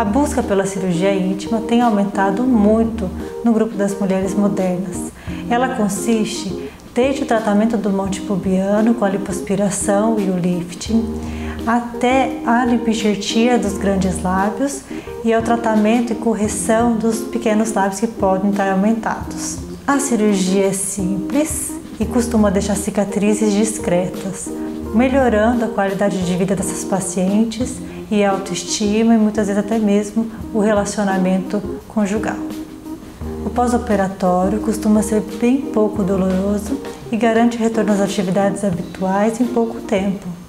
A busca pela cirurgia íntima tem aumentado muito no grupo das mulheres modernas. Ela consiste desde o tratamento do monte pubiano com a lipoaspiração e o lifting, até a lipoenxertia dos grandes lábios e ao tratamento e correção dos pequenos lábios que podem estar aumentados. A cirurgia é simples e costuma deixar cicatrizes discretas, melhorando a qualidade de vida dessas pacientes e a autoestima e muitas vezes até mesmo o relacionamento conjugal. O pós-operatório costuma ser bem pouco doloroso e garante retorno às atividades habituais em pouco tempo.